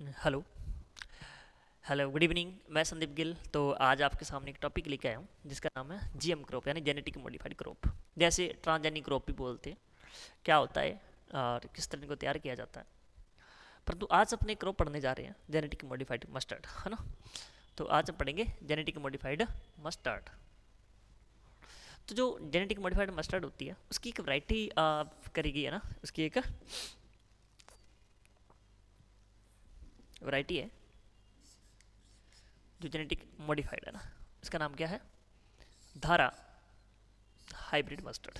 Hello. Hello, good evening, मैं संदीप गिल तो आज आपके सामने एक टॉपिक लेके आया हूँ, जिसका नाम है जीएम क्रॉप यानी जेनेटिक मॉडिफाइड क्रॉप जैसे ट्रांसजेनिक क्रॉप भी बोलते हैं, क्या होता है और किस तरह को तैयार किया जाता है। परंतु आज अपने क्रॉप पढ़ने जा रहे हैं जेनेटिक मॉडिफाइड मस्टर्ड है ना? तो आज हम पढ़ेंगे जेनेटिक मॉडिफाइड मस्टर्ड तो जो जेनेटिक मॉडिफाइड मस्टर्ड होती है, उसकी एक वैरायटी करी गई है ना? उसकी एक वैरायटी है। जो जेनेटिक मॉडिफाइड है ना, इसका नाम क्या है? धारा हाइब्रिड मस्टर्ड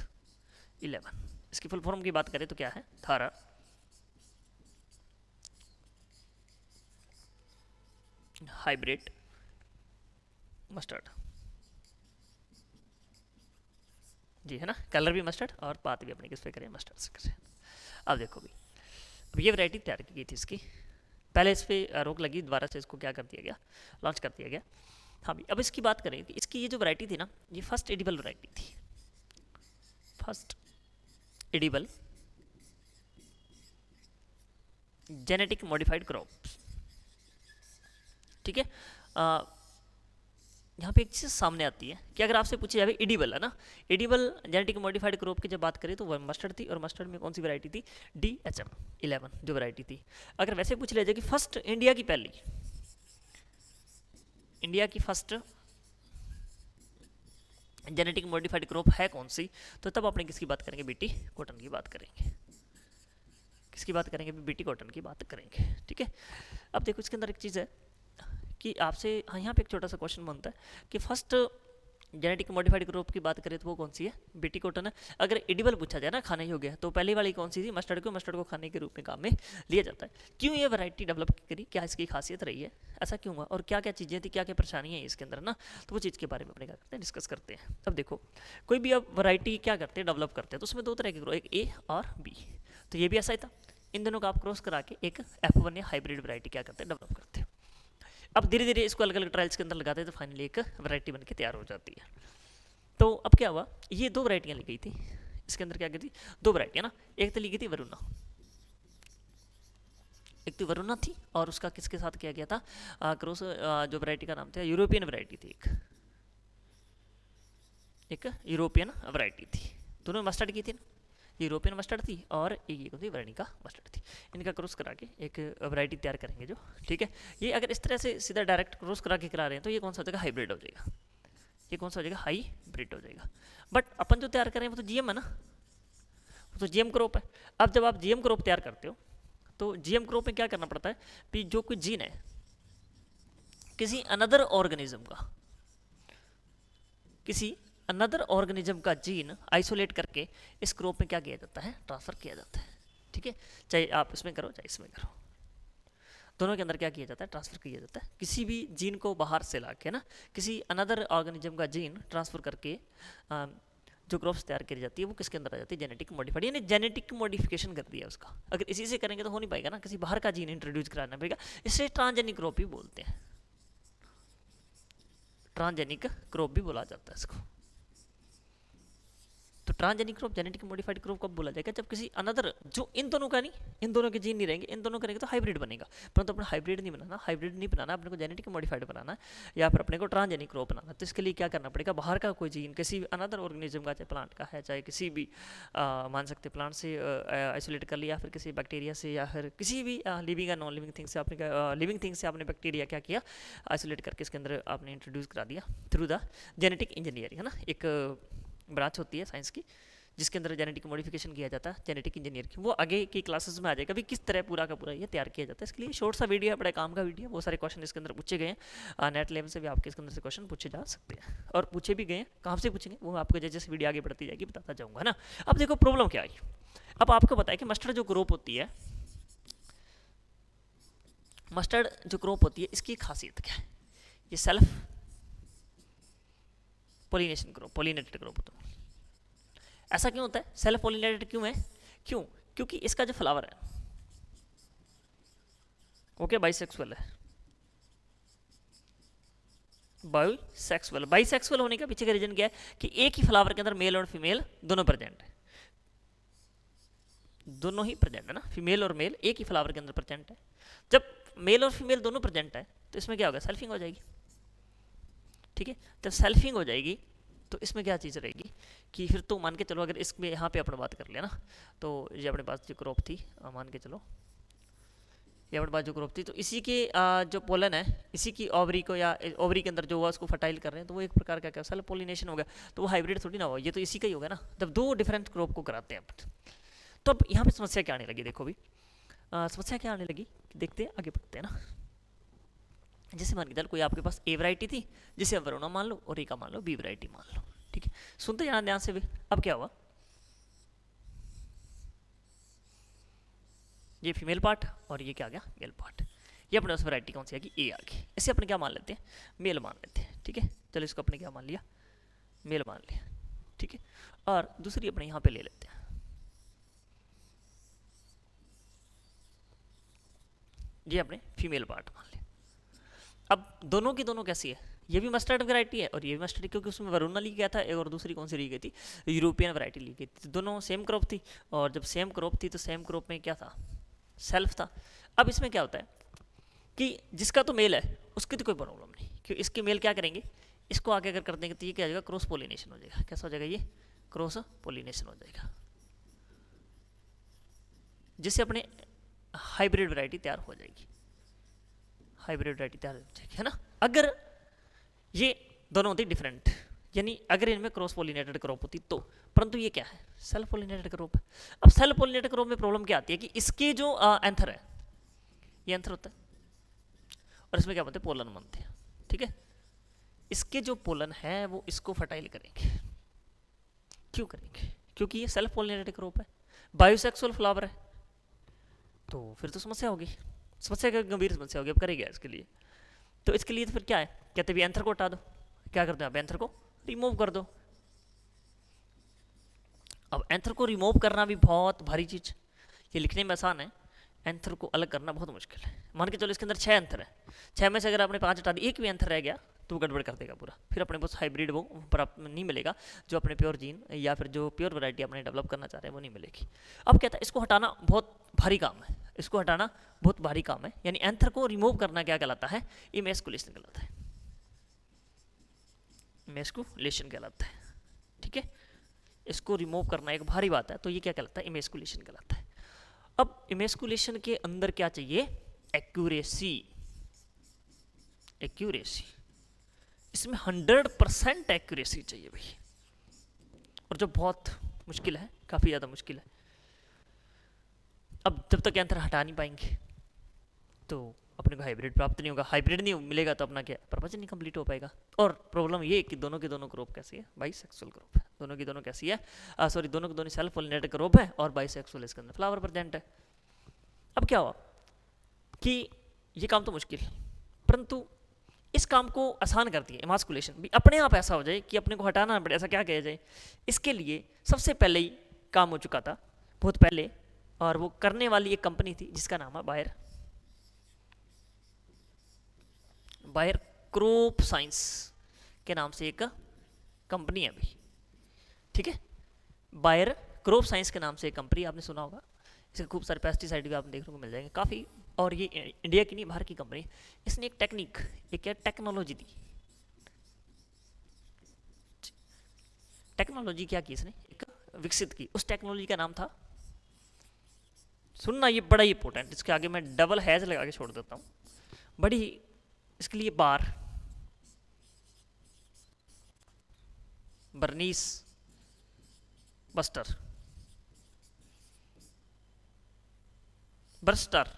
11 इसकी फुल फॉर्म की बात करें तो क्या है? धारा हाइब्रिड मस्टर्ड जी, है ना? कलर भी मस्टर्ड और बात भी अपने किस पे करें? मस्टर्ड से करें। अब देखो भी। अब ये वैरायटी तैयार की गई थी इसकी। पहले इस पर रोक लगी, दोबारा से इसको क्या कर दिया गया? लॉन्च कर दिया गया। हाँ भाई अब इसकी बात करें कि इसकी ये जो वैरायटी थी ना, ये फ़र्स्ट एडिबल वैरायटी थी। First edible genetic modified crop ठीक है? यहाँ पे एक चीज़ सामने आती है कि अगर आपसे पूछे जाए एडिबल है ना? एडिबल जेनेटिक मॉडिफाइड क्रॉप की जब बात करें तो वह मस्टर्ड थी और मस्टर्ड में कौन सी वैरायटी थी? डी एच एम इलेवन जो वैरायटी थी। अगर वैसे पूछ लिया जाए कि फ़र्स्ट इंडिया की पहली इंडिया की फ़र्स्ट जेनेटिक मॉडिफाइड क्रॉप है कौन सी? तो तब अपने किसकी बात करेंगे? बीटी कॉटन की बात करेंगे। किसकी बात करेंगे? बीटी कॉटन की बात करेंगे, ठीक है? अब देखो, इसके अंदर एक चीज़ है। कि आपसे हाँ यहाँ पे एक छोटा सा क्वेश्चन बनता है कि फ़र्स्ट जेनेटिक मॉडिफाइड ग्रुप की बात करें तो वो कौन सी है? बीटी कॉटन है। अगर एडिबल पूछा जाए ना, खाना ही हो गया तो पहली वाली कौन सी थी? मस्टर्ड को मस्टर्ड को खाने के रूप में काम में लिया जाता है। क्यों ये वैरायटी डेवलप करी? क्या इसकी खासियत रही है? ऐसा क्यों हुआ? और क्या क्या चीज़ें थी? क्या क्या परेशानियाँ इसके अंदर ना? तो वो चीज़ के बारे में अपने क्या करते हैं? डिस्कस करते हैं। अब देखो, कोई भी अब वरायटी क्या करते हैं? डेवलप करते हैं। तो उसमें दो तरह के एक ए और बी तो ये भी ऐसा ही था। इन दोनों का आप क्रॉस करा के एक एफ़ वन या हाइब्रिड वरायटी क्या करते हैं? डेवलप अब धीरे धीरे इसको अलग अलग ट्रायल्स के अंदर लगाते हैं तो फाइनली एक वैरायटी बन के तैयार हो जाती है। तो अब क्या हुआ? ये दो वरायटियाँ ली गई थी। इसके अंदर क्या की थी? दो वरायटियाँ ना? एक तो ली गई थी वरुणा। एक तो वरुणा थी और उसका किसके साथ किया गया था? क्रॉस जो वैरायटी का नाम था यूरोपियन वैरायटी थी एक। एक यूरोपियन वैरायटी थी। दोनों मस्टर्ड की थी ना? यूरोपियन मस्टर्ड थी और एक ये कौन थी वर्णिका मस्टर्ड थी। इनका क्रॉस करा के एक वैरायटी तैयार करेंगे जो, ठीक है? ये अगर इस तरह से सीधा डायरेक्ट क्रॉस करा के करा रहे हैं तो ये कौन सा हो जाएगा? हाइब्रिड हो जाएगा। ये कौन सा हो जाएगा? हाई ब्रिड हो जाएगा। बट अपन जो तैयार करें वो तो जीएम है ना? वो तो जीएम क्रॉप है। अब जब आप जीएम क्रॉप तैयार करते हो तो जीएम क्रॉप में क्या करना पड़ता है कि जो कोई जीन है, किसी अनदर ऑर्गेनिज्म का, किसी अनदर ऑर्गेनिज्म का जीन आइसोलेट करके इस क्रॉप में क्या किया जाता है? ट्रांसफ़र किया जाता है। ठीक है? चाहे आप इसमें करो चाहे इसमें करो। दोनों के अंदर क्या किया जाता है? ट्रांसफ़र किया जाता है। किसी भी जीन को बाहर से ला के ना? किसी अनदर ऑर्गेनिज्म का जीन ट्रांसफ़र करके आ, जो क्रॉप्स तैयार करी जाती है वो किसके अंदर आ जाती है? जेनेटिक मॉडिफाइड यानी जेनेटिक मॉडिफिकेशन कर दिया उसका। अगर इसी से करेंगे तो हो नहीं पाएगा ना? किसी बाहर का जीन इंट्रोड्यूस कराना पड़ेगा। इससे ट्रांसजेनिक क्रॉप भी बोलते हैं। ट्रांसजेनिक क्रॉप भी बोला जाता है इसको। Transgenic crop genetic modified crop कब बोला जाएगा, जब किसी अनदर जो इन दोनों का नहीं, इन दोनों के जीन नहीं रहेंगे, इन दोनों करेंगे तो हाइब्रिड बनेगा। परंतु अपना हाइब्रिड नहीं बनाना हाइब्रिड नहीं बनाना, अपने को जेनेटिक मॉडिफाइड बनाना, या फिर अपने को ट्रांसजेनिक क्रॉप बनाना तो इसके लिए क्या करना पड़ेगा? बाहर का कोई जीन किसी भी अनदर ऑर्गेनिज्म का, चाहे प्लांट का है, चाहे किसी भी मान सकते प्लांट से आइसोलेट कर लिया फिर किसी बैक्टीरिया से, या फिर किसी भी लिविंग या नॉन लिविंग थिंग से आपने लिविंग थिंग से आपने बैक्टीरिया क्या किया आइसोलेट करके इसके अंदर आपने इंट्रोड्यूस करा दिया थ्रू द जेनेटिक इंजीनियरिंग है ना? एक ब्रांच होती है साइंस की, जिसके अंदर जेनेटिक मॉडिफिकेशन किया जाता है जेनेटिक इंजीनियर की। वो आगे की क्लासेस में आ जाएगा भी किस तरह पूरा का पूरा ये तैयार किया जाता है। इसके लिए शॉर्ट सा वीडियो है, बड़े काम का वीडियो बहुत सारे क्वेश्चन इसके अंदर पूछे गए हैं। नेट लेवल से भी आपके इसके अंदर से क्वेश्चन पूछे जा सकते हैं। और पूछे भी गए हैं, कहाँ से पूछेंगे, वो आपको जैसे जैसे वीडियो आगे बढ़ती जाएगी, बताता जाऊँगा ना? अब देखो प्रॉब्लम क्या आई अब आपको बताया कि मस्टर्ड जो ग्रोप होती है मस्टर्ड जो क्रॉप होती है, इसकी खासियत क्या है? ये self pollination crop pollinated crop होता ऐसा क्यों होता है? सेल्फ पोलिनेटेड क्यों है? क्यों? क्योंकि इसका जो फ्लावर है। ओके बाइसेक्सुअल है। बाइसेक्सुअल बाइसेक्सुअल होने का पीछे का रीजन क्या है? कि एक ही फ्लावर के अंदर मेल और फीमेल दोनों प्रेजेंट है। दोनों ही प्रेजेंट है ना? फीमेल और मेल एक ही फ्लावर के अंदर प्रेजेंट है। जब मेल और फीमेल दोनों प्रेजेंट है तो इसमें क्या होगा? सेल्फिंग हो जाएगी। ठीक है? जब सेल्फिंग हो जाएगी तो इसमें क्या चीज़ रहेगी? कि फिर तो मान के चलो, अगर इसमें यहाँ पे अपने बात कर लिया ना तो ये अपने पास जो क्रॉप थी मान के चलो, ये अपने पास जो क्रॉप थी तो इसी के जो पोलन है, इसी की ओवरी को या ओवरी के अंदर जो हुआ, उसको फर्टाइल कर रहे हैं तो वो एक प्रकार का क्या सेल्फ पोलिनेशन हो गया। तो वो हाइब्रिड थोड़ी ना हुआ, ये तो इसी का ही होगा ना। जब दो डिफरेंट क्रॉप को कराते हैं तो अब यहाँ पर समस्या क्या आने लगी? देखो भी समस्या क्या आने लगी? देखते हैं, आगे बढ़ते हैं ना। जैसे मान के चल, कोई आपके पास ए वराइटी थी, जिसे वरुणा मान लो और ए का मान लो बी वराइटी मान लो, ठीक है? सुनते जाना ध्यान से भी। अब क्या हुआ? ये फीमेल पार्ट और ये क्या आ गया? मेल पार्ट ये अपने पास वराइटी कौन सी आ गई? ए आ गई। इसे अपने क्या मान लेते हैं? मेल मान लेते हैं, ठीक है? चलो इसको अपने क्या मान लिया? मेल मान लिया, ठीक है? और दूसरी अपने यहाँ पे ले लेते हैं। ये अपने फीमेल पार्ट मान लिया। अब दोनों की दोनों कैसी है? ये भी मस्टर्ड वैरायटी है और ये भी मस्टर्ड क्योंकि उसमें वरुणा ली गया था एक और दूसरी कौन सी ली गई थी? यूरोपियन वैरायटी ली गई थी। दोनों सेम क्रॉप थी और जब सेम क्रॉप थी तो सेम क्रॉप में क्या था? सेल्फ था। अब इसमें क्या होता है कि जिसका तो मेल है, उसकी तो कोई प्रॉब्लम नहीं। क्योंकि इसके मेल क्या करेंगे? इसको आगे अगर कर देंगे तो ये क्या हो जाएगा? क्रॉस पोलिनेशन हो जाएगा। कैसा हो जाएगा ये? क्रॉस पोलिनेशन हो जाएगा। जिससे अपने हाइब्रिड वैरायटी तैयार हो जाएगी। हाइब्रिड वैरायटी तैयार हो ना? अगर ये दोनों होती डिफरेंट यानी अगर इनमें क्रॉस पोलिनेटेड क्रॉप होती तो परंतु ये क्या है? सेल्फ पोलिनेटेड क्रॉप अब सेल्फ पोलिनेटेड क्रॉप में प्रॉब्लम क्या आती है कि इसके जो एंथर है, ये एंथर होता है, और इसमें क्या बनते हैं? पोलन बनते हैं, ठीक है? इसके जो पोलन है, वो इसको फर्टाइल करेंगे। क्यों करेंगे? क्योंकि ये सेल्फ पोलिनेटेड क्रॉप है। बायोसेक्सुअल फ्लावर है। तो फिर तो समस्या होगी। समस्या का गंभीर समस्या होगी, अब करेगा इसके लिए। तो इसके लिए तो फिर क्या है? कहते भी एंथर को हटा दो। क्या करते हैं? आप एंथर को रिमूव कर दो। अब एंथर को रिमूव करना भी बहुत भारी चीज़। ये लिखने में आसान है। एंथर को अलग करना बहुत मुश्किल है। मान के चलो इसके अंदर छः एंथर है। छः में से अगर आपने पाँच हटा दी एक भी एंथर रह गया तो वो गड़बड़ कर देगा पूरा। फिर अपने पास हाइब्रिड वो प्राप्त नहीं मिलेगा। जो अपने प्योर जीन या फिर जो प्योर वैरायटी अपने डेवलप करना चाह रहे हैं, वो नहीं मिलेगी। अब कहता है, इसको हटाना बहुत भारी काम है। इसको हटाना बहुत भारी काम है। यानी एंथर को रिमूव करना क्या कहलाता है? इमेस्कुलेशन कहलाता है। इमेस्कुलेशन कहलाता है। ठीक है? इसको रिमूव करना एक भारी बात है तो ये क्या कहलाता है? इमेस्कुलेशन कहलाता है। अब इमेस्कुलेशन के अंदर क्या चाहिए? एक्यूरेसी एक्यूरेसी इसमें हंड्रेड परसेंट एक्यूरेसी चाहिए भाई। और जो बहुत मुश्किल है, काफ़ी ज़्यादा मुश्किल है। अब जब तक यंत्र हटा नहीं पाएँगे तो अपने को हाइब्रिड प्राप्त नहीं होगा। हाइब्रिड नहीं मिलेगा तो अपना क्या? पर्पज नहीं कंप्लीट हो पाएगा। और प्रॉब्लम ये कि दोनों के दोनों ग्रुप कैसी है? बाई सेक्सुअल ग्रुप है। दोनों की दोनों कैसी है? सॉरी दोनों के दोनों सेल्फ पोलिनेटेड ग्रुप है और बाई सेक्सुअल इसके अंदर फ्लावर प्रजेंट है। अब क्या हुआ? कि ये काम तो मुश्किल परंतु इस काम को आसान करती है इमास्कुलेशन भी अपने आप ऐसा हो जाए कि अपने को हटाना पड़े, ऐसा क्या किया जाए? इसके लिए सबसे पहले ही काम हो चुका था, बहुत पहले, और वो करने वाली एक कंपनी थी, जिसका नाम है बायर बायर क्रोप साइंस के नाम से एक कंपनी है अभी। ठीक है? बायर क्रोप साइंस के नाम से एक कंपनी आपने सुना होगा। इसके खूब सारे पेस्टिसाइड भी आपको देखने को मिल जाएँगे। काफ़ी और ये इंडिया की नहीं, बाहर की कंपनी इसने एक टेक्निक एक क्या टेक्नोलॉजी दी? टेक्नोलॉजी क्या की इसने? एक विकसित की। उस टेक्नोलॉजी का नाम था, सुनना ये बड़ा ही इंपॉर्टेंट इसके आगे मैं डबल हैज़ लगा के छोड़ देता हूँ। बड़ी इसके लिए बार। बर्नीस बस्टर। बर्स्टर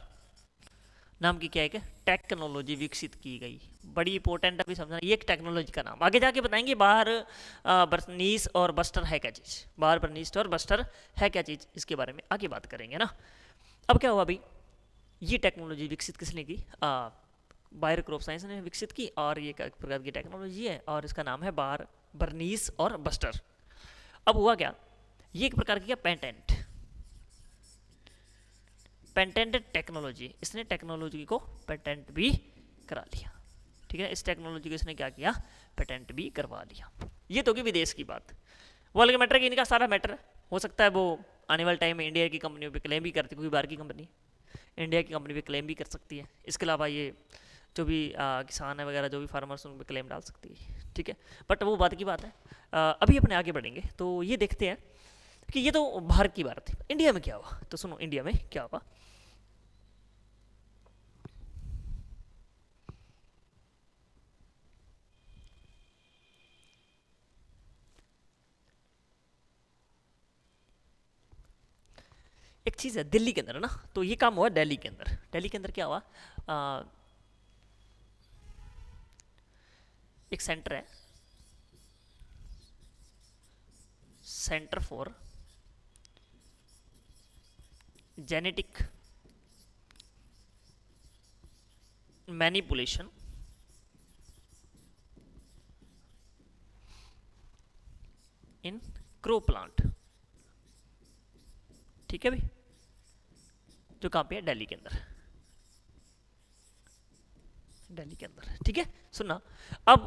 नाम की क्या है टेक्नोलॉजी विकसित की गई। बड़ी इंपॉर्टेंट अभी समझना। ये एक टेक्नोलॉजी का नाम। आगे जाके बताएँगे, बाहर बर्नीस और बस्टर है क्या चीज़? बाहर बर्नीस और बस्टर है क्या चीज़? इसके बारे में आगे बात करेंगे ना? अब क्या हुआ अभी? ये टेक्नोलॉजी विकसित किसने की? बायर क्रॉप साइंस ने विकसित की और ये एक प्रकार की टेक्नोलॉजी है और इसका नाम है बार बर्नीस और बस्टर। अब हुआ क्या? ये एक प्रकार की क्या? पेटेंट पेटेंटेड टेक्नोलॉजी इसने टेक्नोलॉजी को पेटेंट भी करा लिया। ठीक है इस टेक्नोलॉजी को इसने क्या किया? पेटेंट भी करवा लिया। ये तो कि विदेश की बात। वो अलग मैटर कि इनका सारा मैटर हो सकता है वो आने वाले टाइम में इंडिया की कंपनियों पे क्लेम भी करती कोई बाहर की कंपनी। इंडिया की कंपनी भी क्लेम भी कर सकती है। इसके अलावा ये जो भी आ, किसान है वगैरह जो भी फार्मर्स उन पर क्लेम डाल सकती है। ठीक है बट वो बात की बात है। आ, अभी अपने आगे बढ़ेंगे तो ये देखते हैं कि ये तो भारत की बात थी इंडिया में क्या हुआ? तो सुनो इंडिया में क्या हुआ? एक चीज़ है दिल्ली के अंदर ना? तो ये काम हुआ दिल्ली के अंदर। दिल्ली के अंदर क्या हुआ? आ, एक सेंटर है। Centre for genetic manipulation. In crop plant. ठीक है भाई? जो कहाँ पे है दिल्ली के अंदर। दिल्ली के अंदर, ठीक है? सुनना, अब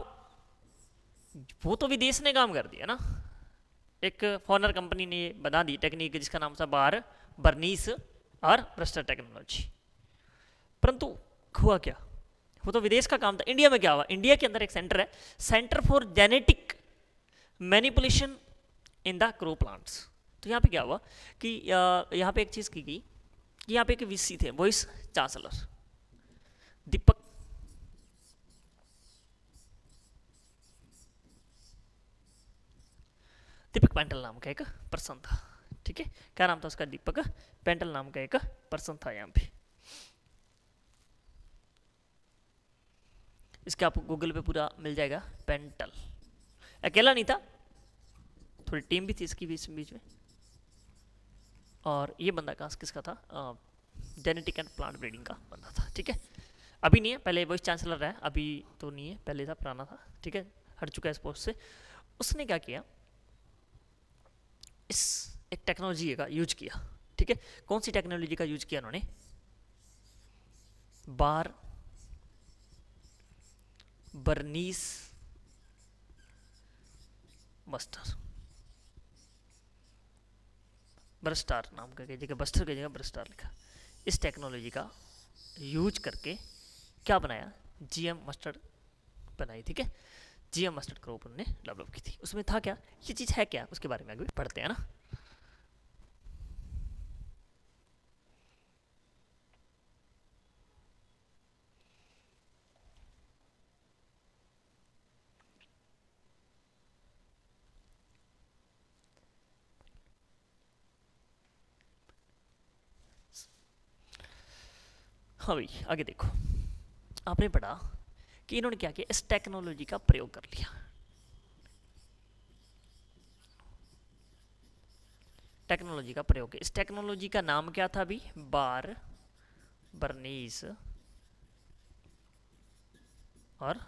वो तो विदेश ने काम कर दिया ना। एक फॉरनर कंपनी ने बना दी टेक्निक जिसका नाम था बार, बर्नीस और ब्रस्टर टेक्नोलॉजी परंतु हुआ क्या? वो तो विदेश का काम था। इंडिया में क्या हुआ? इंडिया के अंदर एक सेंटर है। Centre for genetic manipulation in the crop plants तो यहाँ पे क्या हुआ कि यहाँ पे एक चीज़ की गई कि यहाँ पे एक वीसी थे वॉइस चांसलर दीपक। दीपक पेंटल नाम का एक पर्सन था, ठीक है? क्या नाम था उसका दीपक? पेंटल नाम का एक पर्सन था यहाँ पे। इसके आपको गूगल पे पूरा मिल जाएगा, पेंटल। अकेला नहीं था, थोड़ी टीम भी थी इसकी बीच बीच में। और ये बंदा कहाँ किसका था? जेनेटिक एंड प्लांट ब्रीडिंग का बंदा था, ठीक है? अभी नहीं है, पहले वाइस चांसलर रहा है, अभी तो नहीं है, पहले था, पुराना था, ठीक है? हट चुका है इस पोस्ट से। उसने क्या किया? इस एक टेक्नोलॉजी का यूज़ किया, ठीक है? कौन सी टेक्नोलॉजी का यूज़ किया उन्होंने? बार, बर्नीस मस्टर ब्रस्टार नाम का जगह बस्टर की जगह ब्रस्टार लिखा। इस टेक्नोलॉजी का यूज़ करके क्या बनाया? जीएम मस्टर्ड बनाई, ठीक है? जीएम मस्टर्ड क्रॉप उन्होंने डेवलप की थी। उसमें था क्या? ये चीज़ है क्या? उसके बारे में आगे पढ़ते हैं ना। हाँ भाई, आगे देखो। आपने पढ़ा कि इन्होंने क्या किया? इस टेक्नोलॉजी का प्रयोग कर लिया। टेक्नोलॉजी का प्रयोग। इस टेक्नोलॉजी का नाम क्या था अभी? बार बर्नीस और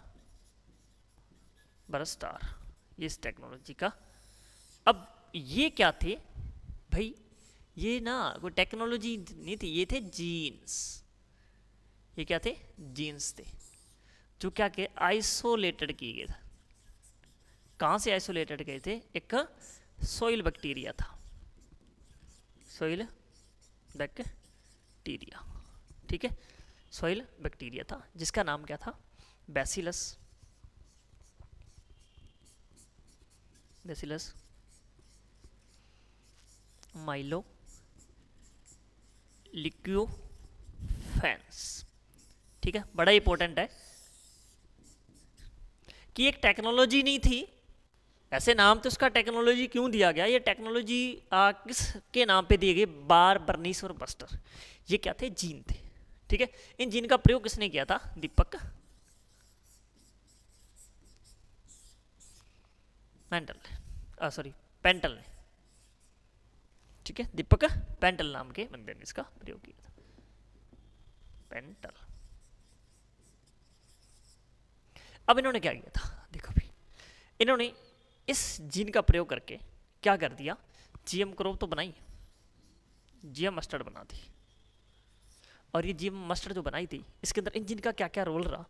बरस्टार ये इस टेक्नोलॉजी का। अब ये क्या थे? भाई, ये ना कोई टेक्नोलॉजी नहीं थी, ये थे जीन्स ये क्या थे? जीन्स थे। जो क्या के? आइसोलेटेड किए गए थे। कहाँ से आइसोलेटेड गए थे? एक सोइल बैक्टीरिया था। Soil bacteria. ठीक है? सोइल बैक्टीरिया था, जिसका नाम क्या था? Bacillus. Bacillus. Amyloliquefaciens ठीक है? बड़ा इंपॉर्टेंट है कि एक टेक्नोलॉजी नहीं थी। ऐसे नाम तो उसका टेक्नोलॉजी क्यों दिया गया? ये टेक्नोलॉजी किस के नाम पे दिए गए? बार बर्नीस और बस्टर। ये क्या थे? जीन थे। ठीक है? इन जीन का प्रयोग किसने किया था? दीपक मेंटल सॉरी पेंटल ने। ठीक है? दीपक पेंटल नाम के बंदे ने इसका प्रयोग किया था। पेंटल। अब इन्होंने क्या किया था? देखो भाई, इन्होंने इस जीन का प्रयोग करके क्या कर दिया? जीएम क्रोप तो बनाई। जीएम मस्टर्ड बना दी। और ये जीएम मस्टर्ड जो बनाई थी, इसके अंदर इन जीन का क्या क्या रोल रहा?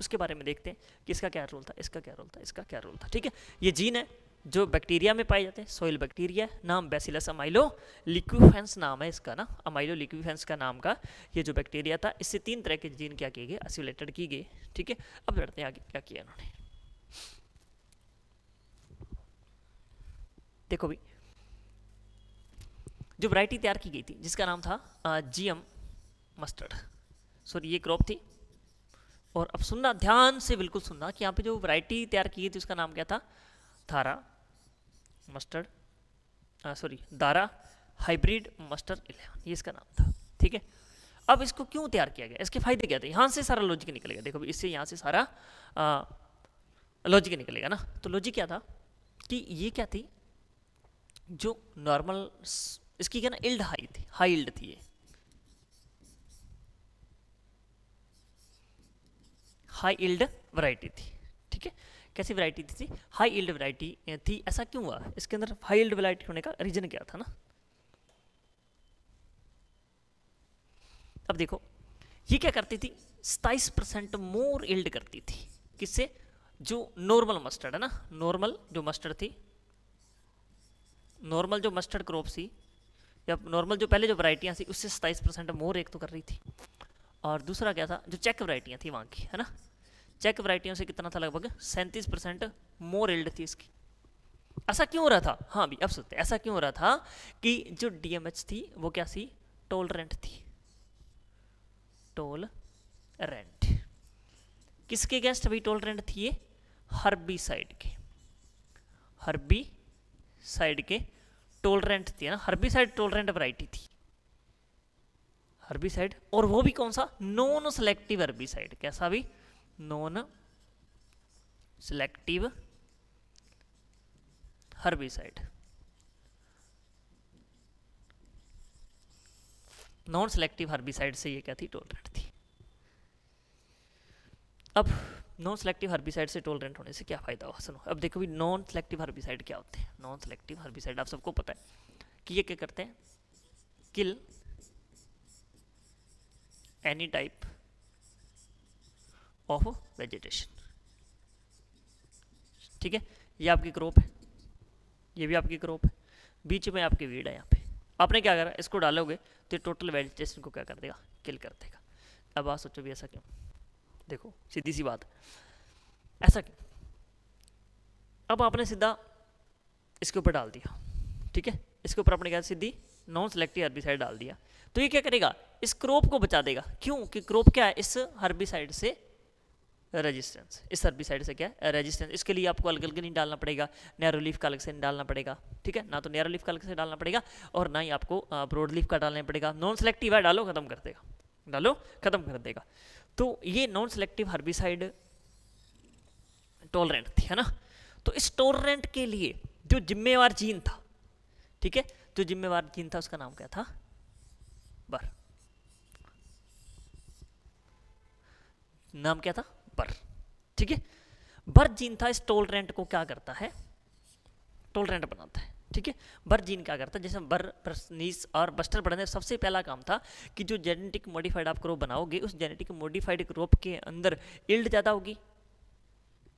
उसके बारे में देखते हैं कि इसका क्या रोल था, इसका क्या रोल था, इसका क्या रोल था, ठीक है? ये जीन है जो बैक्टीरिया में पाए जाते हैं सोइल बैक्टीरिया नाम बेसिलस अमाइलो लिक्विफेंस नाम है इसका ना अमाइलो लिक्विफेंस का नाम का ये जो बैक्टीरिया था, इससे तीन तरह के जीन क्या किए गए? एसिलेटेड की गए, ठीक है? अब बढ़ते हैं आगे, क्या किया इन्होंने? देखो भी। जो वैरायटी तैयार की गई थी, जिसका नाम था जीएम मस्टर्ड सॉरी ये क्रॉप थी। और अब सुनना, ध्यान से बिल्कुल सुनना कि यहाँ पे जो वैरायटी तैयार की गई थी, उसका नाम क्या था? Dhara mustard sorry Dhara hybrid mustard eleven ये इसका नाम था, ठीक है? अब इसको क्यों तैयार किया गया? इसके फ़ायदे क्या थे? यहाँ से सारा लॉजिक निकलेगा, देखो इससे यहाँ से सारा लॉजिक निकलेगा ना? तो लॉजिक क्या था? कि ये क्या थी? जो नॉर्मल इसकी क्या ना इल्ड हाई थी हाई इल्ड थी ये। हाई इल्ड वैरायटी थी, ठीक है? कैसी वैरायटी थी हाई इल्ड वैरायटी थी। ऐसा क्यों हुआ? इसके अंदर हाई इल्ड वैरायटी होने का रीजन क्या था ना? अब देखो, ये क्या करती थी? सताइस परसेंट मोर इल्ड करती थी। किससे? जो नॉर्मल मस्टर्ड है ना? नॉर्मल जो मस्टर्ड थी नॉर्मल जो मस्टर्ड क्रॉप थी, या नॉर्मल जो पहले जो वराइटियाँ थी, उससे सताइस परसेंट मोर एक तो कर रही थी। और दूसरा क्या था? जो चेक वराइटियाँ थी वहाँ की, है ना? चेक वराइटियों से कितना था लगभग? सैंतीस परसेंट मोर एल्ड थी इसकी। ऐसा क्यों हो रहा था? हाँ भी, अब सोचते ऐसा क्यों हो रहा था कि जो डीएमएच थी, वो क्या थी? टोलरेंट थी। टोल रेंट किसके गेस्ट अभी टोलरेंट थी ये? हर्बी साइड के। हर्बी साइड के टोलरेंट थी ना? हर्बी साइड टोलरेंट वराइटी थी। हर्बी साइड और वो भी कौन सा? नॉन सेलेक्टिव हर्बी साइड कैसा भी? Non, selective, herbicide. Non, selective, herbicide से ये क्या थी? टोलरेंट थी। अब नॉन, सेलेक्टिव, हर्बिसाइड से टोलरेंट होने से क्या फ़ायदा हुआ? सुनो, अब देखो भी नॉन, सेलेक्टिव, हर्बिसाइड क्या होते हैं? नॉन, सेलेक्टिव, हर्बिसाइड, आप सबको पता है कि ये क्या करते हैं? Kill, any type of vegetation ठीक है? ये आपकी क्रॉप है। ये भी आपकी क्रॉप है। बीच में आपकी वीड है यहाँ पे। आपने क्या करा? इसको डालोगे तो ये टोटल वेजिटेशन को क्या कर देगा? किल कर देगा। अब आप सोचो भी ऐसा क्यों? देखो, सीधी सी बात। ऐसा क्यों? अब आपने सीधा इसके ऊपर डाल दिया। ठीक है? इसके ऊपर आपने क्या सीधी नॉन सेलेक्टिव हर्बिसाइड डाल दिया। तो ये क्या करेगा? इस क्रॉप को बचा देगा। क्यों? कि क्रॉप क्या है? इस हर्बिसाइड से रेजिस्टेंस इस सर्बिसाइड से क्या? है रेजिस्टेंस इसके लिए आपको अलग अलग नहीं डालना पड़ेगा नैरो लीफ का अलग से नहीं डालना पड़ेगा, ठीक है? ना तो नैरो लीफ का अलग से डालना पड़ेगा और ना ही आपको ब्रॉड लीफ का डालना पड़ेगा। नॉन सेलेक्टिव है, डालो, खत्म कर देगा। डालो, खत्म कर देगा। तो ये नॉन सेलेक्टिव हर्बिसाइड टॉलरेंट थी, है ना? तो इस टॉलरेंट के लिए जो जिम्मेवार जीन था, ठीक है? जो जिम्मेवार जीन था, उसका नाम क्या था? बर नाम क्या था? बर। ठीक है? बर जीन था इस टोलरेंट को क्या करता है? टोलरेंट बनाता है। ठीक है? बर जीन क्या करता है? जैसे बर प्रसनीस और बस्टर बढ़ने सबसे पहला काम था कि जो जेनेटिक मॉडिफाइड आप क्रॉप बनाओगे, उस जेनेटिक मॉडिफाइड क्रॉप के अंदर इल्ड ज़्यादा होगी।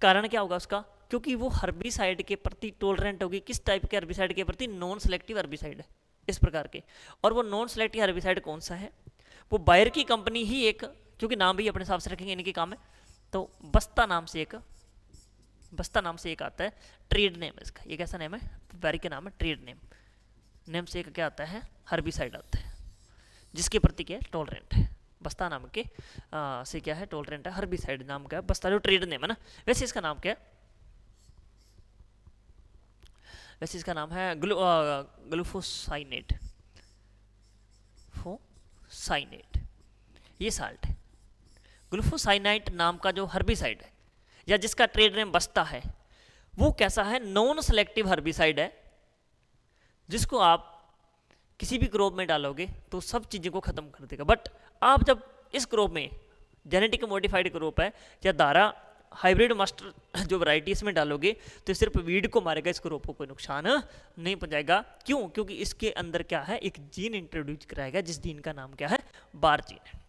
कारण क्या होगा उसका? क्योंकि वो हर्बिसाइड के प्रति टोलरेंट होगी। किस टाइप के हर्बिसाइड के प्रति? नॉन सेलेक्टिव हर्बिसाइड है इस प्रकार के। और वो नॉन सेलेक्टिव हर्बिसाइड कौन सा है? वो बायर की कंपनी ही एक, क्योंकि नाम भी अपने हिसाब से रखेंगे इनके काम है। तो बस्ता नाम से एक बस्ता नाम से एक आता है ट्रेड नेम इसका। ये कैसा नेम है? बैरी का नाम है ट्रेड नेम नेम से एक क्या आता है? हर्बिसाइड आता है जिसके प्रति क्या है? टॉलरेंट है। बस्ता नाम के आ, से क्या है? टॉलरेंट है। हर्बिसाइड नाम का बस्ता जो ट्रेड नेम है ना वैसे इसका नाम क्या है? वैसे इसका नाम है ग्लू ग्लूफोसाइनेट। फोसाइनेट ये साल्ट है। ग्लूफोसाइनाइट नाम का जो हर्बिसाइड है, या जिसका ट्रेड नेम बसता है, वो कैसा है? नॉन सेलेक्टिव हर्बिसाइड है, जिसको आप किसी भी क्रॉप में डालोगे तो सब चीज़ों को ख़त्म कर देगा। बट आप जब इस क्रॉप में, जेनेटिक मॉडिफाइड क्रॉप है, या दारा हाइब्रिड मास्टर जो वैरायटी इसमें डालोगे तो सिर्फ़ वीड को मारेगा इस क्रॉप को कोई नुकसान नहीं पहुंचाएगा। क्यों? क्योंकि इसके अंदर क्या है? एक जीन इंट्रोड्यूस कराएगा जिस जीन का नाम क्या है? बार जीन है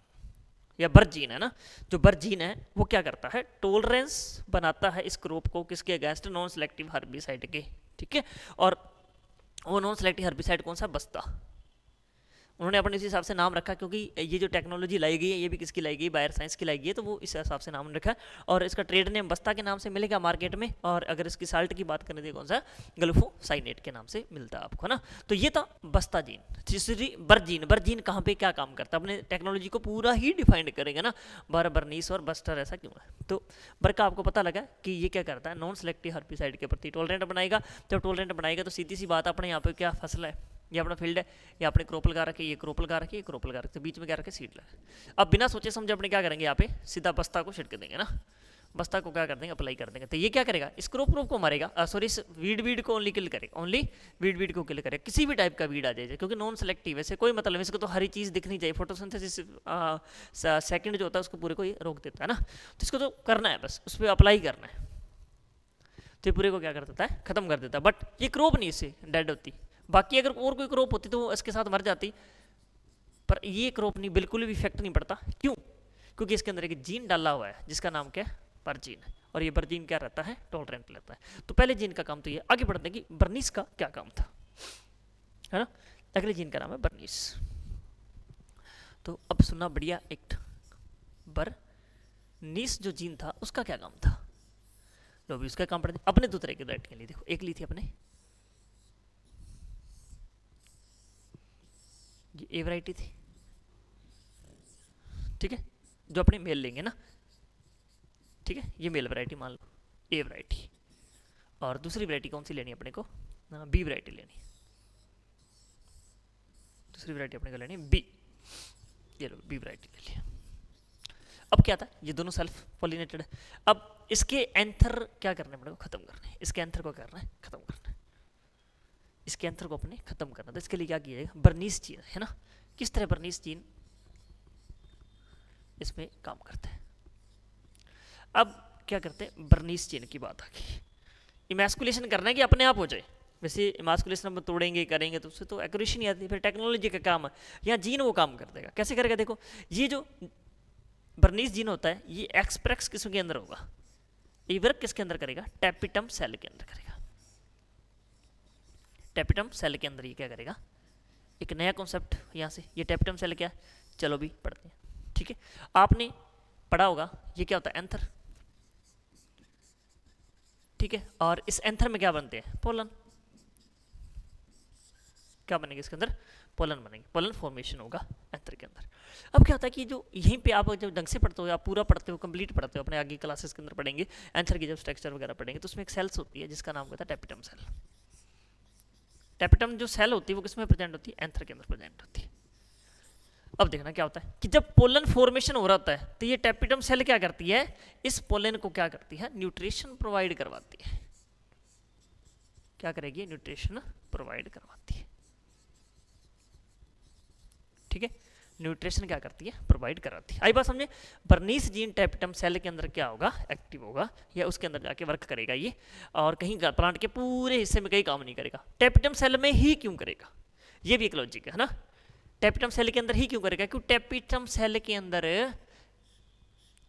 या बर्जीन है ना, जो बर्जीन है, वो क्या करता है? टोलरेंस बनाता है इस क्रॉप को किसके? अगेंस्ट नॉन सेलेक्टिव हर्बिसाइड के, ठीक है? और वो नॉन सेलेक्टिव हर्बिसाइड कौन सा? बस्ता। उन्होंने अपने इस हिसाब से नाम रखा क्योंकि ये जो टेक्नोलॉजी लाई गई है, ये भी किसकी लाई गई बायर साइंस की लाई गई है तो वो इस हिसाब से नाम रखा। और इसका ट्रेड नेम बस्ता के नाम से मिलेगा मार्केट में, और अगर इसकी साल्ट की बात करें तो कौन सा? गल्फो साइनेट के नाम से मिलता है आपको ना? तो ये था बस्ता जीन तीसरी बर्जीन बर्जीन कहाँ पर क्या काम करता है? अपने टेक्नोलॉजी को पूरा ही डिफाइंड करेंगे ना? बर बर्नीस और बस्टर ऐसा क्यों है? तो बर का आपको पता लगा कि ये क्या करता है? नॉन सेलेक्टिव हर्पिसाइड के प्रति टोलरेंट बनाएगा जब टोलरेंट बनाएगा तो सीधी सी बात, अपने यहाँ पर क्या फ़सल है? ये अपना फ़ील्ड है, ये अपने क्रोप लगा रखे ये क्रोप लगा रखे ये क्रोप लगा रखे तो बीच में क्या रखे? सीड लगा अब बिना सोचे समझे अपने क्या करेंगे यहाँ पे? सीधा बस्ता को छिड़क देंगे ना। बस्ता को क्या कर देंगे? अप्लाई कर देंगे। तो ये क्या करेगा? इस क्रोप क्रोप को मारेगा। सॉरी इस वीड वीड को ओनली किल करेगा। ओनली वीड वीड को किल करेगा। किसी भी टाइप का वीड आ जाए, क्योंकि नॉन सेलेक्टिव ऐसे कोई मतलब इसको तो हरी चीज़ दिखनी चाहिए। फोटोसिंथेसिस सेकंड जो होता है, उसको पूरे को ये रोक देता है ना। तो इसको तो करना है बस, उस पर अप्लाई करना है। तो ये पूरे को क्या कर देता है? खत्म कर देता है। बट ये क्रोप नहीं इससे डेड होती। बाकी अगर और कोई क्रॉप होती तो वो इसके साथ मर जाती। पर ये क्रॉप नहीं, बिल्कुल भी इफ़ेक्ट नहीं पड़ता। क्यों? क्योंकि इसके अंदर एक जीन डाला हुआ है, जिसका नाम क्या है? परजीन और ये बर्जीन क्या रहता है? टॉलरेंट लेता है। तो पहले जीन का काम तो ये, आगे बढ़ते कि बर्नीस का क्या काम था? है ना? अगले जीन का नाम है बर्नीस तो अब सुनना बढ़िया एक बर्नीस जो जीन था, उसका क्या काम था? लो भी उसका काम पढ़ते अपने दो तरह के डाइट के लिए देखो। एक ली थी अपने ये ए वैरायटी थी। ठीक है? जो अपने मेल लेंगे ना। ठीक है? ये मेल वैरायटी मान लो। ए वैरायटी और दूसरी वैरायटी कौन सी लेनी है अपने को? बी वैरायटी लेनी दूसरी वैरायटी अपने को लेनी है। बी ये लो बी वैरायटी ले लिया। अब क्या था? ये दोनों सेल्फ पॉलिनेटेड है। अब इसके एंथर क्या करना है अपने को? खत्म करना है। इसके एंथर को करना है, खत्म करना है। इसके अंतर को अपने खत्म करना। था इसके लिए क्या किया जाएगा? बर्नीस चीन, है ना? किस तरह बर्नीस चीन इसमें काम करते हैं? अब क्या करते हैं? बर्नीस चीन की बात आ गई। इमेस्कुलेशन करना है कि अपने आप हो जाए? वैसे इमास्कुलेशन हम तोड़ेंगे, करेंगे तो उससे तो एक्यूरेशन नहीं आती, फिर टेक्नोलॉजी का काम। है यहाँ जीन वो काम कर देगा। कैसे करेगा? देखो, ये जो बर्नीस जीन होता है, ये एक्सप्रेक्स किसके अंदर होगा? ये वर्क किसके अंदर करेगा? टैपिटम सेल के अंदर करेगा। टेपिटम सेल के अंदर ये क्या करेगा? एक नया कॉन्सेप्ट यहाँ से, ये टेपिटम सेल क्या चलो भी पढ़ते हैं। ठीक है? आपने पढ़ा होगा, ये क्या होता है? एंथर। ठीक है? और इस एंथर में क्या बनते हैं? पोलन। क्या बनेंगे इसके अंदर? पोलन बनेंगे। पोलन फॉर्मेशन होगा एंथर के अंदर। अब क्या होता है कि जो यहीं पे आप जब ढंग से पढ़ते हो आप पूरा पढ़ते हो कंप्लीट पढ़ते हो, अपने आगे क्लासेस के अंदर पढ़ेंगे, एंथर की जब स्ट्रक्चर वगैरह पढ़ेंगे तो उसमें एक सेल्स होती है, जिसका नाम होता है टेपिटम सेल टेपिटम जो सेल होती है वो किसमें प्रेजेंट होती है? एंथर के अंदर प्रेजेंट होती है। अब देखना क्या होता है कि जब पोलन फॉर्मेशन हो रहा होता है तो ये टेपिटम सेल क्या करती है? इस पोलन को क्या करती है? न्यूट्रिशन प्रोवाइड करवाती है। क्या करेगी? न्यूट्रिशन प्रोवाइड करवाती है। ठीक है? न्यूट्रिशन क्या करती है? प्रोवाइड कराती है। आई बात समझे? बर्नीस जीन टैपिटम सेल के अंदर क्या होगा? एक्टिव होगा। या उसके अंदर जाके वर्क करेगा ये। और कहीं प्लांट के पूरे हिस्से में कहीं काम नहीं करेगा। टेपिटम सेल में ही क्यों करेगा? ये भी एक लॉजिक है ना? टेपिटम सेल के अंदर ही क्यों करेगा? क्योंकि टेपिटम सेल के अंदर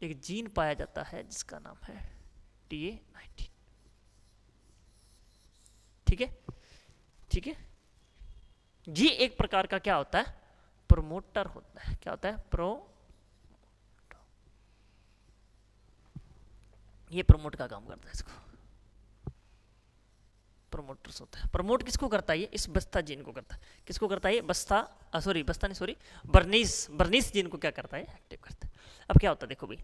एक जीन पाया जाता है, जिसका नाम है टी ए ठीक है? ठीक है? ये एक प्रकार का क्या होता है? प्रोमोटर होता है। क्या होता है? प्रो ये प्रमोट का काम करता है इसको। प्रमोटर्स होता है। प्रमोट किसको करता है ये? इस बस्ता जीन को करता है। किसको करता है ये? बस्ता सॉरी बस्ता नहीं सॉरी बर्नीस बर्नीस जीन को क्या करता है? एक्टिव करता है। अब क्या होता है? देखो भाई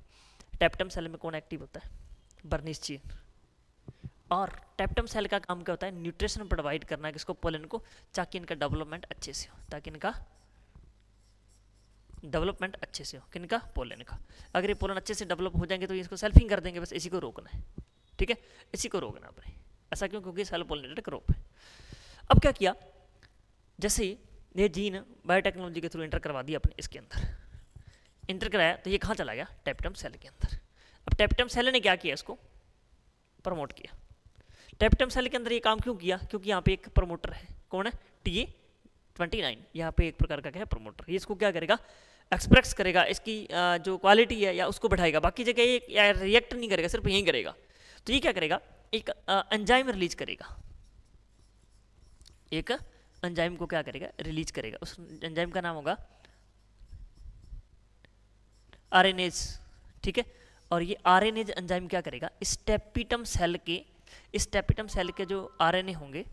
टेप्टम सेल में कौन एक्टिव होता है? Barnase gene. और टैप्टम सेल का काम क्या होता है? न्यूट्रिशन प्रोवाइड करना है किसको? पोलन को, ताकि इनका डेवलपमेंट अच्छे से हो, ताकि इनका डेवलपमेंट अच्छे से हो। किन का पोलन का अगर ये पोलन अच्छे से डेवलप हो जाएँगे तो इसको सेल्फिंग कर देंगे, बस इसी को रोकना है। ठीक है? इसी को रोकना अपने। ऐसा क्यों? क्योंकि सेल्फ पोलिनेटेड क्रॉप है। अब क्या किया? जैसे ये जीन बायोटेक्नोलॉजी के थ्रू इंटर करवा दिया अपने इसके अंदर। इंटर कराया तो ये कहाँ चला गया? टेप्टम सेल के अंदर। अब टेप्टम सेल ने क्या किया इसको? प्रमोट किया। टेप्टम सेल के अंदर ये काम क्यों किया? क्योंकि यहाँ पे एक प्रमोटर है। कौन है? टी ए ट्वेंटी नाइन यहाँ पे एक प्रकार का क्या है? प्रमोटर ये इसको क्या करेगा? एक्सप्रेस करेगा, इसकी जो क्वालिटी है या उसको बढ़ाएगा। बाकी जगह ये रिएक्ट नहीं करेगा, सिर्फ़ यही करेगा। तो ये क्या करेगा? एक एंजाइम रिलीज़ करेगा। एक एंजाइम को क्या करेगा? रिलीज़ करेगा। उस एंजाइम का नाम होगा आरएनएज ठीक है? और ये आरएनएज एंजाइम क्या करेगा? स्टेपिटम सेल के स्टेपिटम सेल के जो आरएनए होंगे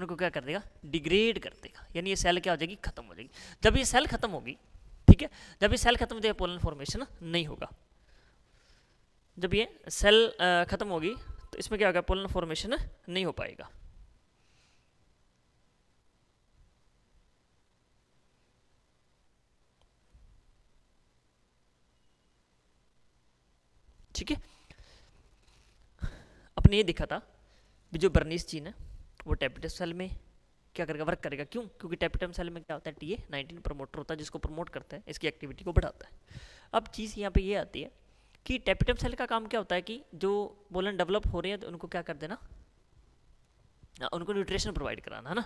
उनको क्या कर देगा? डिग्रेड कर देगा। यानी ये सेल क्या हो जाएगी? खत्म हो जाएगी। जब ये सेल खत्म होगी, ठीक है? जब ये सेल खत्म हो जाएगा पोलन फॉर्मेशन नहीं होगा। जब ये सेल खत्म होगी तो इसमें क्या होगा? पोलन फॉर्मेशन नहीं हो पाएगा। ठीक है? अपने ये देखा था, जो बर्नीस जीन है वो टेपिटम सेल में क्या करेगा? वर्क करेगा? क्यों? क्योंकि टैपिटम सेल में क्या होता है? टी ए नाइनटीन प्रमोटर होता है, जिसको प्रमोट करता है, इसकी एक्टिविटी को बढ़ाता है। अब चीज़ यहाँ पर ये आती है कि टेपिटम सेल का काम क्या होता है कि जो बोलन डेवलप हो रहे हैं तो उनको क्या कर देना? उनको न्यूट्रिशन प्रोवाइड कराना, है ना?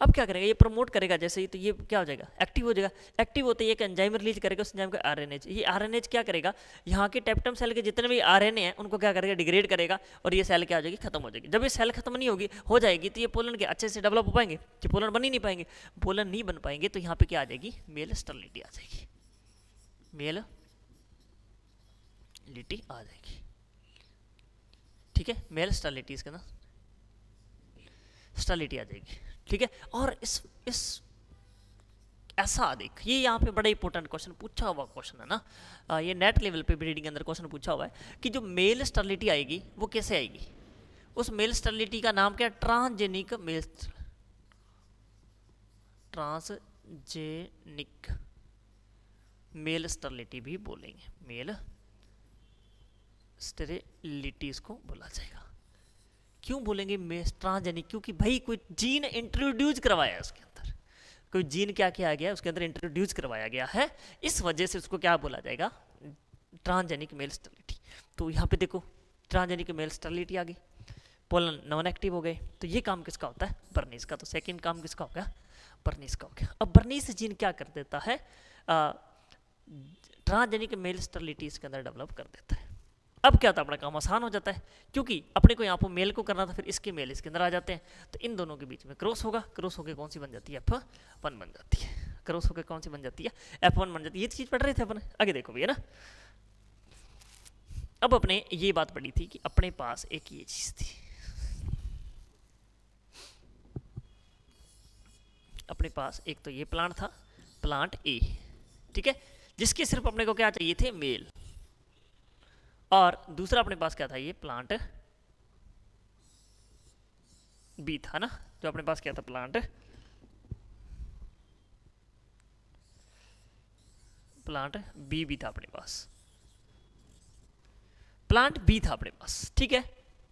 अब क्या करेगा, ये प्रमोट करेगा, जैसे ही तो ये क्या हो जाएगा? एक्टिव हो जाएगा। एक्टिव होते ही एक एंजाइम रिलीज़ करेगा, उस एंजाइम का आरएनएज ये आरएनएज क्या करेगा? यहाँ के टेप्टम सेल के जितने भी आरएनए हैं, उनको क्या करेगा? डिग्रेड करेगा और ये सेल क्या हो जाएगी? खत्म हो जाएगी। जब ये सेल खत्म नहीं होगी, हो जाएगी तो ये पोलन के अच्छे से डेवलप हो पाएँगे? कि पोलन बन ही नहीं पाएँगे? पोलन नहीं बन पाएँगे तो यहाँ पर क्या आ जाएगी? मेल स्टर्लिटी आ जाएगी। मेल लिटी आ जाएगी। ठीक है? मेल स्टर्लिटी इसके ना स्टेलिटी आ जाएगी। ठीक है? और इस इस ऐसा देख ये यहाँ पे बड़ा इंपॉर्टेंट क्वेश्चन पूछा हुआ क्वेश्चन है ना? आ, ये नेट लेवल पे भी रीडिंग के अंदर क्वेश्चन पूछा हुआ है कि जो मेल स्टेलिटी आएगी वो कैसे आएगी? उस मेल स्टेलिटी का नाम क्या है? Transgenic male transgenic male sterility भी बोलेंगे। मेल स्टेरिलिटी इसको बोला जाएगा। क्यों बोलेंगे मेस ट्रांसजेनिक क्योंकि भाई कोई जीन इंट्रोड्यूस करवाया उसके अंदर। कोई जीन क्या किया गया? उसके अंदर इंट्रोड्यूस करवाया गया है। इस वजह से उसको क्या बोला जाएगा? ट्रांसजेनिक मेल स्टर्लिटी तो यहाँ पे देखो ट्रांसजेनिक मेल स्टर्लिटी आ गई। पोलन नॉन एक्टिव हो गए। तो ये काम किसका होता है? बर्नीस का। तो सेकेंड काम किसका हो गया? बर्नीस का हो गया। अब बर्नीस जीन क्या कर देता है? ट्रांसजेनिक मेल स्टर्लिटी इसके अंदर डेवलप कर देता है। अब क्या है? अपना काम आसान हो जाता है। क्योंकि अपने को यहाँ पर मेल को करना था, फिर इसके मेल इसके अंदर आ जाते हैं। तो इन दोनों के बीच में क्रॉस होगा। क्रॉस होकर कौन सी बन जाती है? एफ़ वन बन जाती है। क्रॉस होकर कौन सी बन जाती है? एफ़ वन बन जाती है। ये चीज़ पढ़ रहे थे अपन। आगे देखो भैया ना। अब अपने ये बात पड़ी थी कि अपने पास एक ये चीज़ थी। अपने पास एक तो ये प्लांट था। प्लांट ए ठीक है? जिसके सिर्फ़ अपने को क्या चाहिए थे? मेल और दूसरा अपने पास क्या था? ये प्लांट बी था ना, जो अपने पास क्या था? प्लांट प्लांट बी भी था अपने पास। प्लांट बी था अपने पास, ठीक है?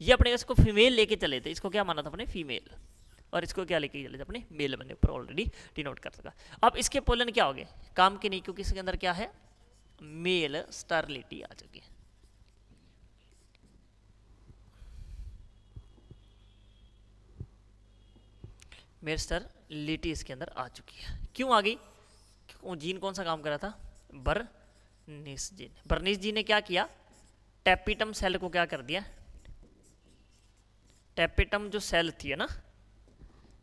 ये अपने इसको फीमेल लेके चले थे। इसको क्या माना था अपने? फीमेल और इसको क्या लेके चले थे अपने? मेल बने ऊपर ऑलरेडी डिनोट कर सका। अब इसके पोलन क्या हो गए? काम के नहीं, क्योंकि इसके अंदर क्या है? मेल स्टारलिटी आ चुकी है। मेरस्टर लिटी इसके अंदर आ चुकी है। क्यों आ गई? जीन कौन सा काम कर रहा था? Bernice gene. बर्निस जी ने क्या किया? टेपिटम सेल को क्या कर दिया? टेपिटम जो सेल थी, है ना?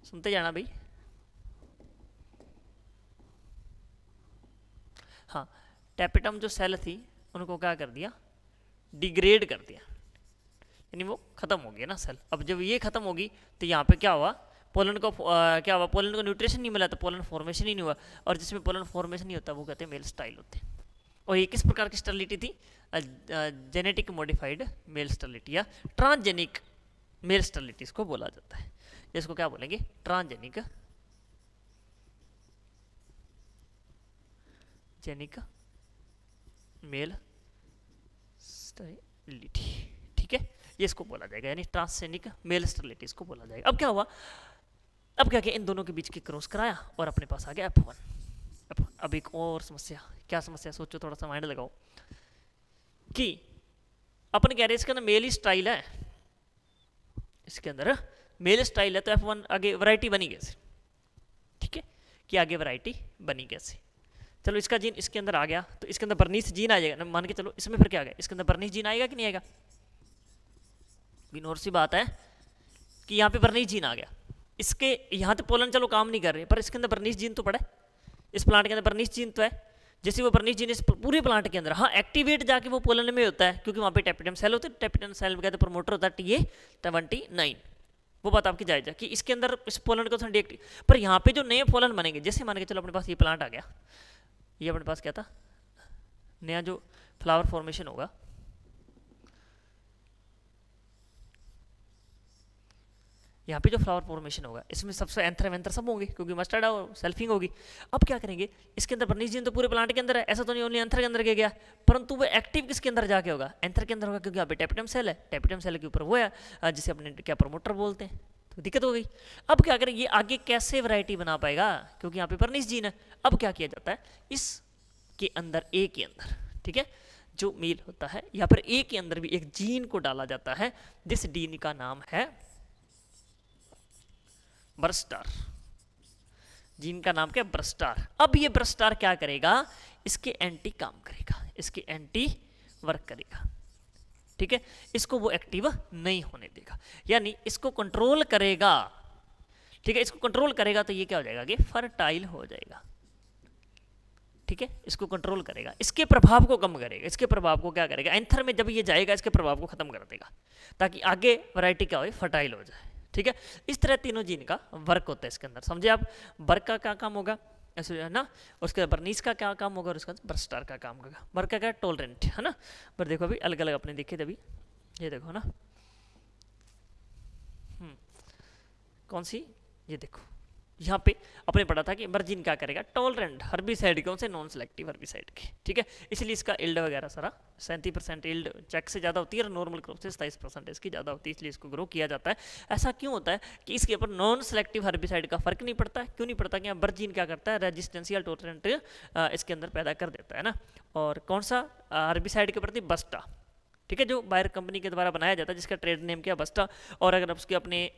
सुनते जाना भाई। हाँ टेपिटम जो सेल थी, उनको क्या कर दिया? डिग्रेड कर दिया। यानी वो खत्म हो गया ना, सेल। अब जब ये खत्म होगी तो यहाँ पे क्या हुआ? पोलन को आ, क्या हुआ? पोलन को न्यूट्रिशन नहीं मिला तो पोलन फॉर्मेशन ही नहीं हुआ। और जिसमें पोलन फॉर्मेशन नहीं होता वो कहते हैं मेल स्टाइल होते हैं। और ये किस प्रकार की स्टर्लिटी थी? जेनेटिक मॉडिफाइड मेल स्टर्लिटी या ट्रांसजेनिक मेल स्टर्लिटी इसको बोला जाता है। इसको क्या बोलेंगे? ट्रांसजेनिक जेनिक मेल स्टर्लिटी ठीक है? ये इसको बोला जाएगा यानी ट्रांसजेनिक मेल स्टर्लिटी इसको बोला जाएगा। अब क्या हुआ? अब क्या किया? इन दोनों के बीच की क्रॉस कराया और अपने पास आ गया एफ़ वन अब एक और समस्या। क्या समस्या? सोचो, थोड़ा सा माइंड लगाओ। कि अपन कह रहे इसके अंदर मेल ही स्टाइल है। इसके अंदर मेल स्टाइल है तो एफ़ वन आगे वैरायटी बनी कैसे ठीक है? कि आगे वैरायटी बनी कैसे चलो, इसका जीन इसके अंदर आ गया। तो इसके अंदर बर्नीस जीन आ जाएगा। मान के चलो, इसमें फिर क्या आ गया? इसके अंदर बर्नीस जीन आएगा कि नहीं आएगा? बिन और सी बात है कि यहाँ पे बर्नीस जीन आ गया। इसके, यहाँ तो पोलन चलो काम नहीं कर रहे, पर इसके अंदर बर्नीस जीन तो पड़ा है। इस प्लांट के अंदर बर्नीस जीन तो है। जैसे वो बर्नीस जीन इस पूरे प्लांट के अंदर हाँ एक्टिवेट जाके वो पोलन में होता है, क्योंकि वहाँ पे टेपिटम सेल होते हैं। टेपिटम सेल हैं प्रमोटर होता है टी ए ट्वेंटी नाइन वो बात आपकी जायजा कि इसके अंदर इस पोलन को थोड़ी एक्टिव पर यहाँ पे जो नए पोलन बनेंगे, जैसे मान के चलो अपने पास ये प्लांट आ गया। ये अपने पास क्या था? नया जो फ्लावर फॉर्मेशन होगा। यहाँ पे जो फ्लावर फॉर्मेशन होगा, इसमें सबसे एंथर वेंथर सब होंगे, क्योंकि मस्टर्ड और सेल्फिंग होगी। अब क्या करेंगे? इसके अंदर बर्नीस जीन तो पूरे प्लांट के अंदर है, ऐसा तो नहीं ओनली एंथर के अंदर गया, परंतु वो एक्टिव किसके अंदर जाके होगा? एंथर के अंदर होगा क्योंकि यहाँ पे टेपिटम सेल है। टेपिटम सेल के ऊपर वो है जिसे अपने क्या प्रमोटर बोलते हैं। तो दिक्कत हो गई। अब क्या करें, ये आगे कैसे वैरायटी बना पाएगा? क्योंकि यहाँ पे बर्नीस जीन है अब क्या किया जाता है? इस के अंदर ए के अंदर, ठीक है? जो मेल होता है या फिर ए के अंदर भी एक जीन को डाला जाता है, जिस डीन का नाम है ब्रस्टार जीन का नाम क्या? ब्रस्टार अब ये ब्रस्टार क्या करेगा? इसके एंटी काम करेगा। इसके एंटी वर्क करेगा। ठीक है? इसको वो एक्टिव नहीं होने देगा। यानी इसको कंट्रोल करेगा। ठीक है? इसको कंट्रोल करेगा तो ये क्या हो जाएगा? कि फर्टाइल हो जाएगा। ठीक है? इसको कंट्रोल करेगा। इसके प्रभाव को कम करेगा। इसके प्रभाव को क्या करेगा? एंथर में जब ये जाएगा, इसके प्रभाव को खत्म कर देगा। ताकि आगे वैरायटी क्या हो? फर्टाइल हो जाए। ठीक है? इस तरह तीनों जीन का वर्क होता है इसके अंदर। समझे आप? वर्क का क्या काम होगा? ऐसे, है ना? उसके बाद बर्नीस का क्या काम होगा? और उसका बर्स्टार का काम होगा। वर्क का क्या? टोलरेंट, है ना? पर देखो अभी अलग अलग अपने देखे अभी। ये देखो ना? हम्म। कौन सी? ये देखो। यहाँ पे अपने पढ़ा था कि मर्जिन क्या करेगा? टॉलरेंट हर्बिसाइड कौन से नॉन सेलेक्टिव हर्बिसाइड के, ठीक है? इसलिए इसका इल्ड वगैरह सारा सैंतीस परसेंट इल्ड चेक से ज़्यादा होती है और नॉर्मल क्रॉप से सताईस परसेंट इसकी ज़्यादा होती है, इसलिए इसको ग्रो किया जाता है। ऐसा क्यों होता है कि इसके ऊपर नॉन सेलेक्टिव हर्बिसाइड का फ़र्क नहीं पड़ता? क्यों नहीं पड़ता कि बर्जिन क्या करता है? रेजिस्टेंशियल टोलरेंट इसके अंदर पैदा कर देता है ना? और कौन सा? हर्बिसाइड के प्रति बस्टा ठीक है? जो बायर कंपनी के द्वारा बनाया जाता है, जिसका ट्रेड नेम क्या? बस्टा और अगर उसके अपने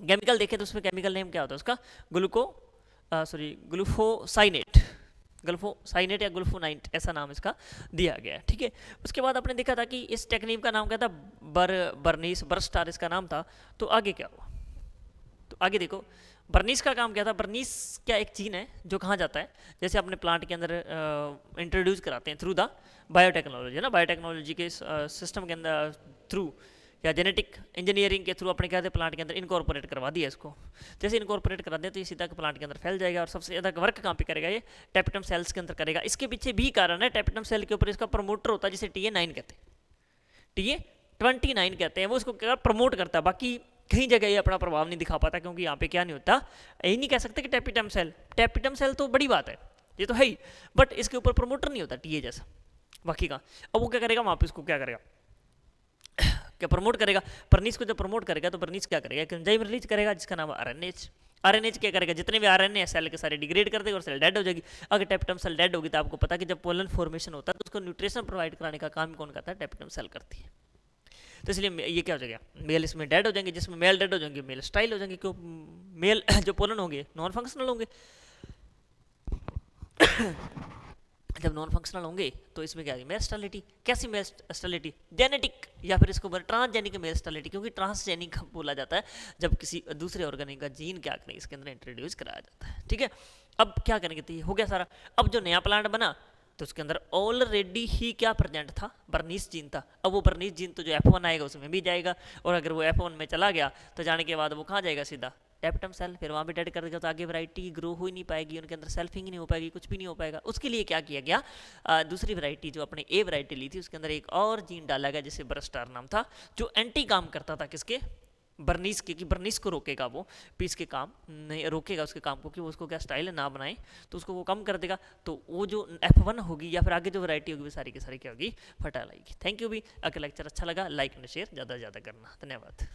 केमिकल देखें तो उसमें केमिकल नेम क्या होता है उसका? ग्लूको सॉरी ग्लूफोसाइनेट ग्लूफोसाइनेट या ग्लूफोनाइट ऐसा नाम इसका दिया गया है, ठीक है? उसके बाद आपने देखा था कि इस टेक्निक का नाम क्या था? बर बर्नीस बर्स्टार इसका नाम था। तो आगे क्या हुआ? तो आगे देखो बर्नीस का काम क्या था? बर्नीस क्या एक चीन है जो कहाँ जाता है? जैसे अपने प्लांट के अंदर इंट्रोड्यूस कराते हैं थ्रू द बायोटेक्नोलॉजी है ना? बायोटेक्नोलॉजी के सिस्टम के अंदर थ्रू या जेनेटिक इंजीनियरिंग के थ्रू अपने कहते प्लांट के अंदर इनकॉर्पोरेट करवा दिया इसको। जैसे इनकॉर्पोरेट करा दिया तो ये सीधा के प्लांट के अंदर फैल जाएगा और सबसे ज़्यादा वर्क कहाँ पे करेगा ये? टेपिटम सेल्स के अंदर करेगा। इसके पीछे भी कारण है टेपिटम सेल के ऊपर इसका प्रमोटर होता है, जिसे टी ए नाइन कहते हैं। टी ए ट्वेंटी नाइन कहते हैं, वो इसको क्या प्रमोट करता है। बाकी कहीं जगह ये अपना प्रभाव नहीं दिखा पाता, क्योंकि यहाँ पे क्या नहीं होता। यही नहीं कह सकते कि टेपिटम सेल टेपिटम सेल तो बड़ी बात है, ये तो है ही बट इसके ऊपर प्रमोटर नहीं होता टी ए जैसा। बाकी का अब वो क्या करेगा? वहाँ पे इसको क्या करेगा? क्या प्रमोट करेगा? परनीस को जब प्रमोट करेगा तो परनीस क्या करेगा? एक एंजाइम रिलीज़ करेगा, जिसका नाम R N H R N H क्या करेगा? जितने भी आर एन ए सेल के सारे डिग्रेड कर देगा और सेल डेड हो जाएगी। अगर टेप्टम सेल डेड होगी तो आपको पता कि जब पोलन फॉर्मेशन होता है तो उसको न्यूट्रिशन प्रोवाइड कराने का काम कौन करता है? टेप्टम सेल करती है। तो इसलिए ये क्या हो जाएगा? मेल इसमें डेड हो जाएँगे, जिसमें मेल डेड हो जाएँगे मेल स्टाइल हो जाएँगे, क्यों? मेल जो पोलन होंगे नॉन फंक्शनल होंगे। जब नॉन फंक्शनल होंगे तो इसमें क्या मेल स्टेलिटी कैसी मेल स्टेलिटी जेनेटिक या फिर इसको बोले ट्रांसजेनिक मेल स्टेलिटी क्योंकि ट्रांसजेनिक बोला जाता है, जब किसी दूसरे ऑर्गेनिक का जीन क्या करें, इसके अंदर इंट्रोड्यूस कराया जाता है, ठीक है? अब क्या करेंगे तो ये हो गया सारा। अब जो नया प्लांट बना तो उसके अंदर ऑलरेडी ही क्या प्रेजेंट था? बर्नीस जीन था। अब वो बर्नीस जीन तो जो एफ़ आएगा, उसमें भी जाएगा, और अगर वो एफ़ में चला गया तो जाने के बाद वो कहाँ जाएगा सीधा? टेप्टम सेल फिर वहाँ भी डेड कर देगा तो आगे वैरायटी ग्रो हो ही नहीं पाएगी उनके अंदर सेल्फिंग ही नहीं हो पाएगी कुछ भी नहीं हो पाएगा। उसके लिए क्या किया गया? आ, दूसरी वैरायटी जो अपने ए वैरायटी ली थी उसके अंदर एक और जीन डाला गया जिसे ब्रस्टार नाम था जो एंटी काम करता था किसके? बर्नीस के कि बर्नीस को रोकेगा वो पीस के काम नहीं रोकेगा उसके काम को कि वो उसको क्या स्टाइल ना बनाए तो उसको वो कम कर देगा। तो वो जो एफ़ वन होगी या फिर आगे जो वैरायटी होगी वो सारी की सारी क्या होगी? फटा लाएगी थैंक यू भी। अगर लेक्चर अच्छा लगा लाइक एंड शेयर ज़्यादा से ज़्यादा करना। धन्यवाद।